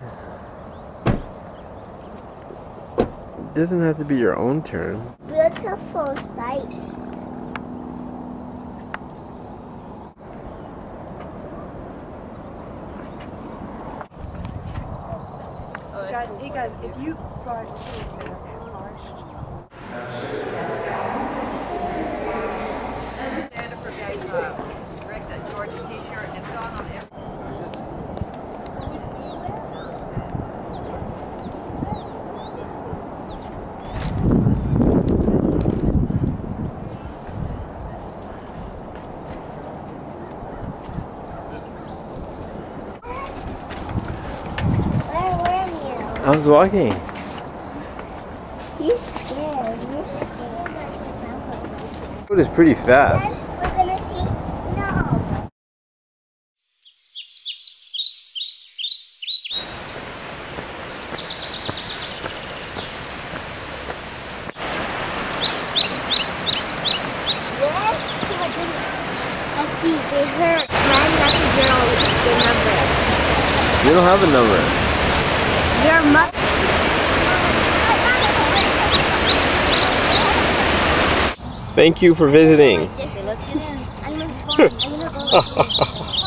It doesn't have to be your own turn. Beautiful sight. Guys, hey guys, if you brought shoes, they are washed. Jennifer gave uh, Rick that Georgia t-shirt and it's gone on every I was walking. You scared. You scared. It is pretty fast. We're gonna see snow. Yes, what is see, they hurt. Try not to girl the number. You don't have a number. Your mother. Thank you for visiting.